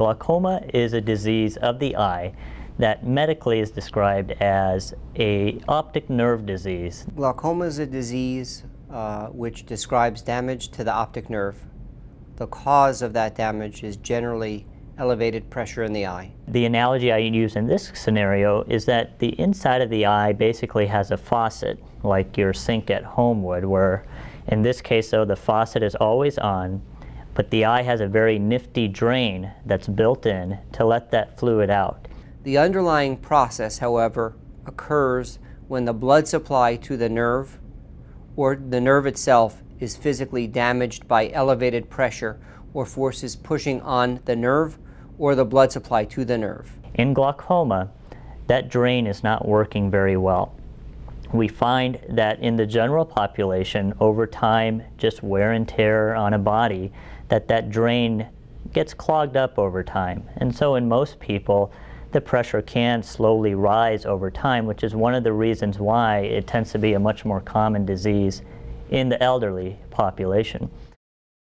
glaucoma is a disease of the eye that medically is described as a optic nerve disease. Glaucoma is a disease uh, which describes damage to the optic nerve. The cause of that damage is generally elevated pressure in the eye. The analogy I use in this scenario is that the inside of the eye basically has a faucet, like your sink at home would, where in this case though the faucet is always on, but the eye has a very nifty drain that's built in to let that fluid out. The underlying process, however, occurs when the blood supply to the nerve or the nerve itself is physically damaged by elevated pressure or forces pushing on the nerve or the blood supply to the nerve. In glaucoma, that drain is not working very well. We find that in the general population, over time, just wear and tear on a body, that that drain gets clogged up over time. And so in most people, the pressure can slowly rise over time, which is one of the reasons why it tends to be a much more common disease in the elderly population.